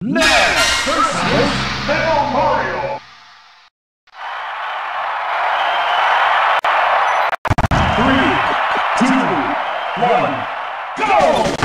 Next Christmas, Metal Mario! Three, two, one, go!